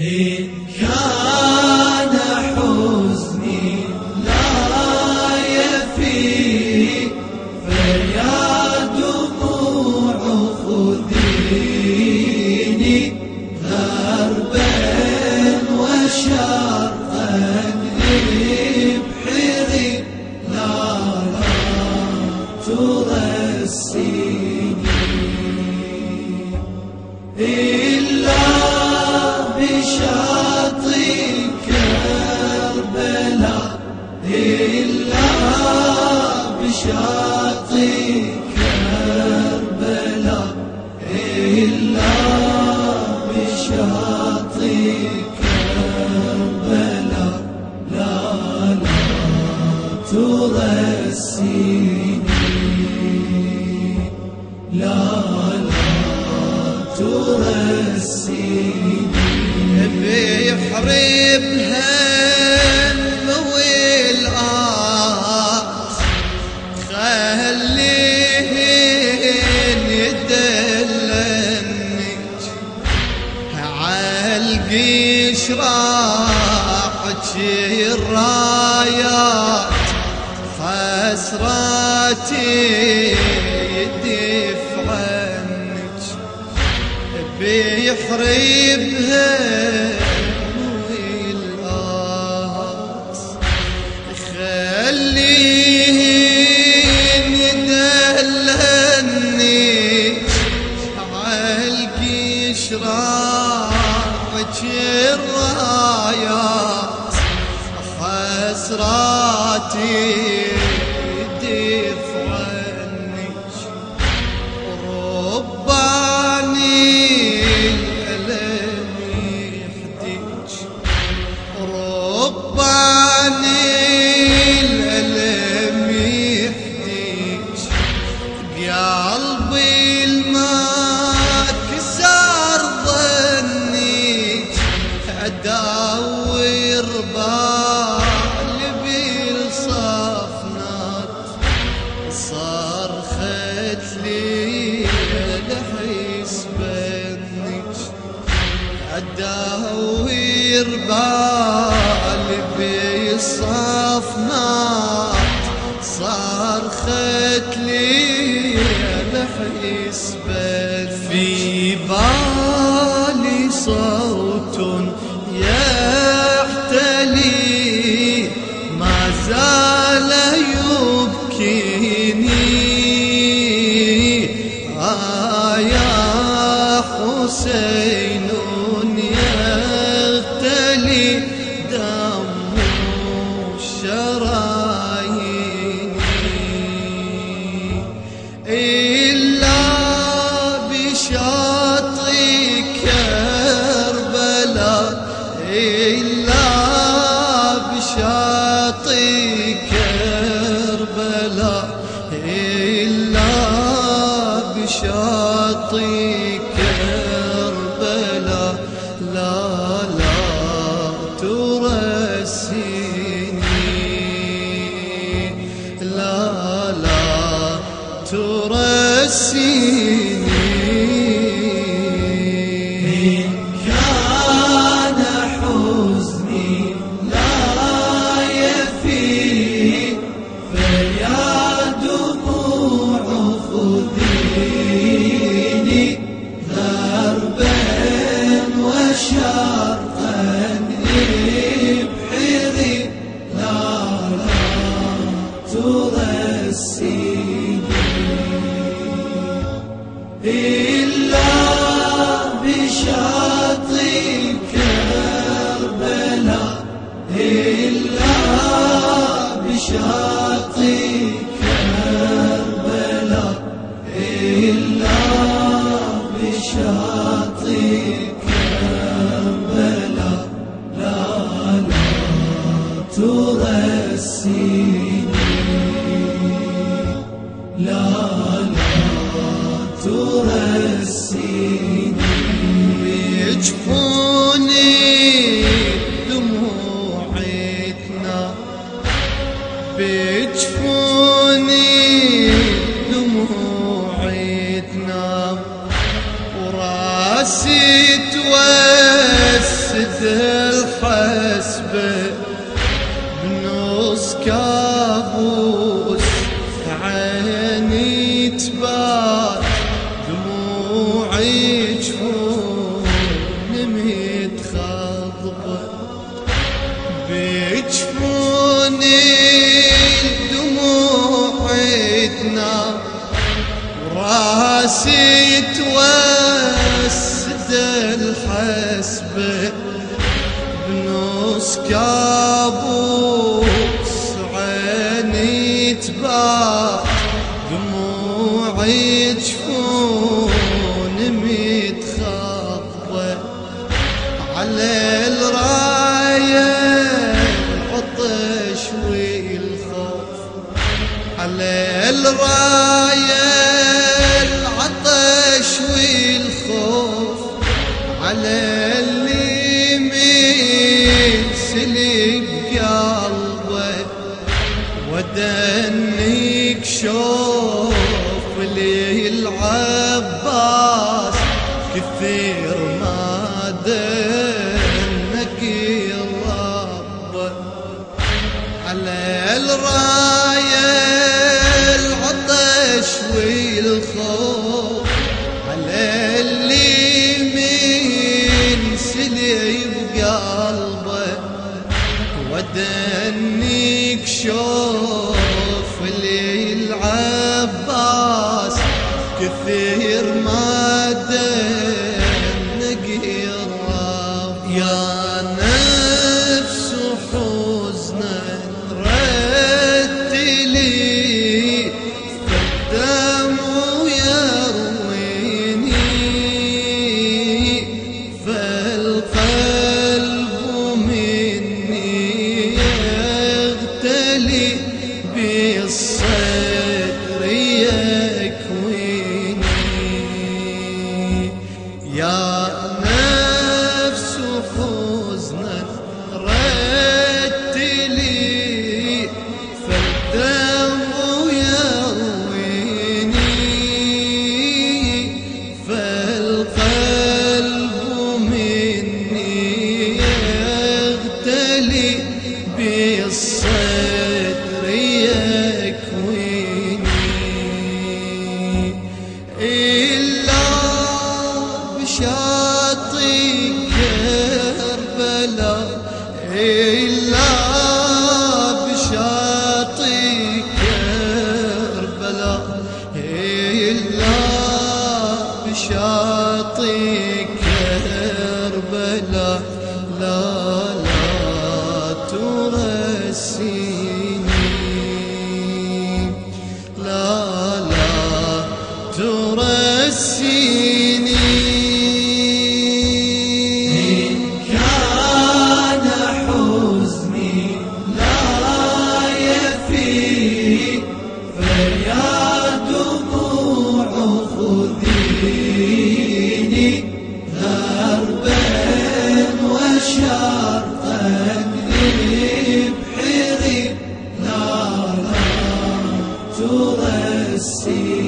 إن كان حزني لا يفي فيا دموع خذيني غربا وشرقا ابحري لا لا ترسيني إلا بشاطئ كربلاء إلا بشاطئ كربلاء بيحرب هم والآس خليه يدلنك عالقيش راحك الرايات. أداوير بالي بالصفنات صرخت بشاطئ كربلاء. لا لا ترسيني لا لا ترسيني بشاطئ كربلاء إلا بشاطئ كربلاء. لا لا ترسيني لا لا ترسيني بجفوني دموعي تنام وراسي توسد الحسبة بنص كابوس. راسي توسد الحسبة بنص كابوس عيني تباع دموعي تشفون متخبى على الراية العطش والخوف. على الراية على اللي مسلي بقلبه ودنك شوف لي العباس كثير ما دنك الرب على الراية ودنك شوف العباس كثير بشاطئ كربلاء لا ترسيني